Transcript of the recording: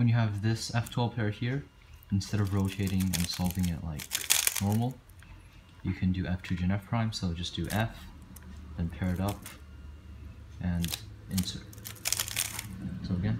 when you have this F2L pair here, instead of rotating and solving it like normal, you can do F2 gen F prime, so just do F, then pair it up, and insert. So again,